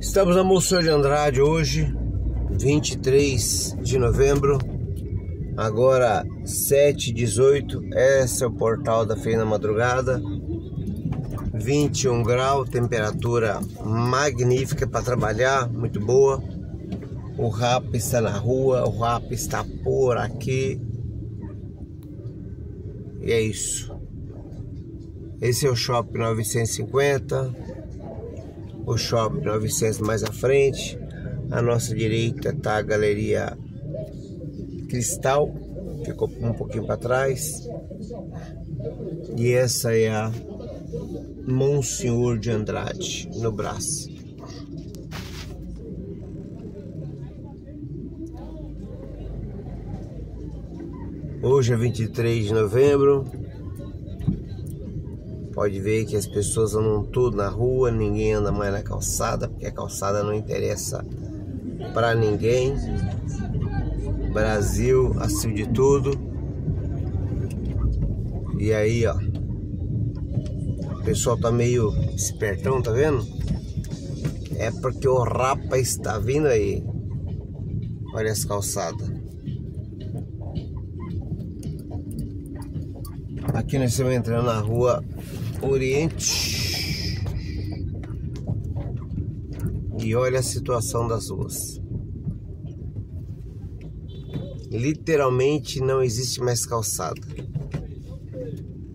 Estamos na Moção de Andrade hoje, 23 de novembro, agora 7h18. Esse é o portal da Feira na Madrugada. 21 graus, temperatura magnífica para trabalhar, muito boa. O rap está na rua, o rap está por aqui. E é isso. Esse é o Shopping 950 o shopping 900 mais à frente. À nossa direita está a galeria Cristal, ficou um pouquinho para trás. E essa é a Monsenhor de Andrade, no braço. Hoje é 23 de novembro Pode ver que as pessoas andam tudo na rua, ninguém anda mais na calçada, porque a calçada não interessa para ninguém. Brasil acima de tudo. E aí, ó. O pessoal tá meio espertão, tá vendo? É porque o rapa está vindo aí. Olha as calçadas. Aqui nós estamos entrando na rua Oriente. E olha a situação das ruas. Literalmente não existe mais calçada.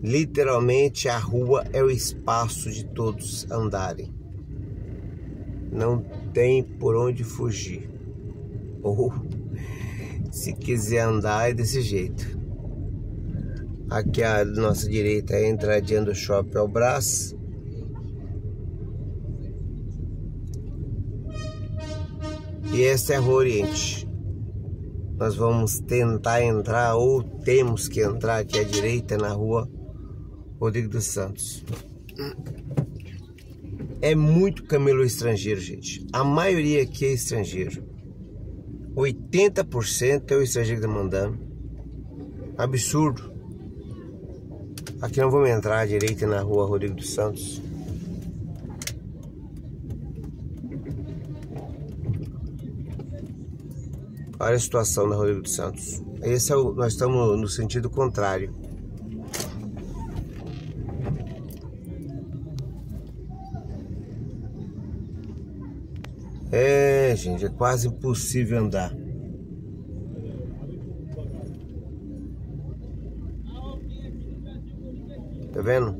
Literalmente a rua é o espaço de todos andarem. Não tem por onde fugir. Ou se quiser andar é desse jeito. Aqui à nossa direita é a entradinha do shopping ao braço. E esta é a Rua Oriente. Nós vamos tentar entrar ou temos que entrar aqui à direita na rua Rodrigo dos Santos. É muito camelo estrangeiro, gente. A maioria aqui é estrangeiro. 80% é o estrangeiro que tá. Absurdo. Aqui não vamos entrar à direita na rua Rodrigo dos Santos. Olha a situação da Rodrigo dos Santos. Esse é o, nós estamos no sentido contrário. É, gente, é quase impossível andar. Tá vendo?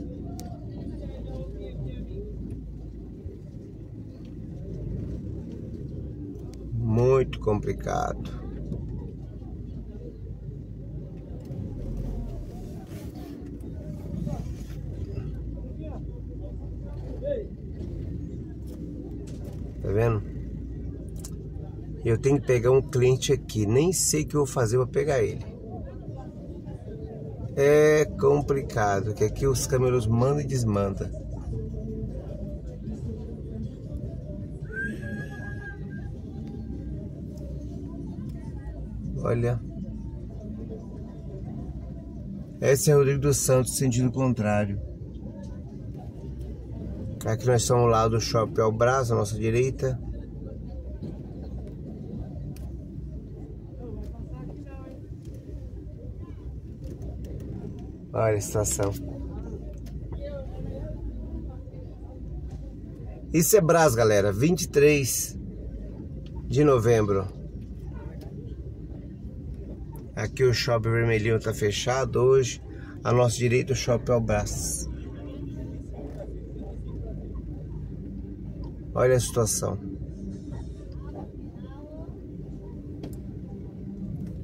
Muito complicado. Tá vendo? Eu tenho que pegar um cliente aqui, nem sei o que eu vou fazer para pegar ele é complicado, que aqui os camelos mandam e desmandam. Olha. Esse é Rodrigo dos Santos, sentido contrário. Aqui nós estamos lá do Shopping ao braço, à nossa direita. Olha a situação. Isso é Brás, galera. 23 de novembro. Aqui o shopping vermelhinho tá fechado hoje. A nossa direita o shopping é o Brás. Olha a situação.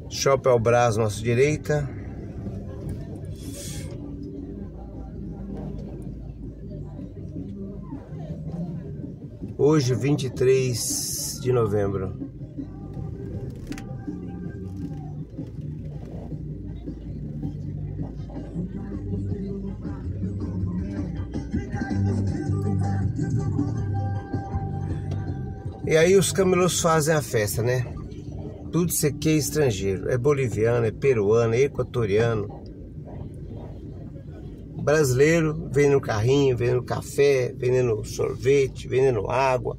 Shopping ao Brás, nossa direita. Hoje, 23 de novembro. E aí os camelos fazem a festa, né? Tudo isso aqui é estrangeiro. É boliviano, é peruano, é equatoriano brasileiro vendendo carrinho, vendendo café, vendendo sorvete, vendendo água.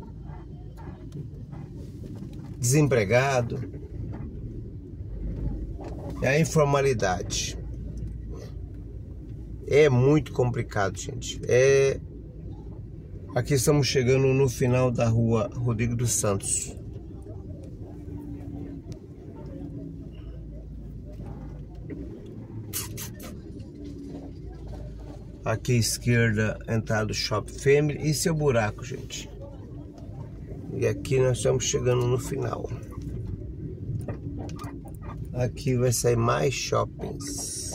desempregado. É a informalidade. É muito complicado, gente. É Aqui estamos chegando no final da rua Rodrigo dos Santos. Aqui à esquerda, entrada do Shop Family. Esse é o buraco, gente. E aqui nós estamos chegando no final. Aqui vai sair mais shoppings.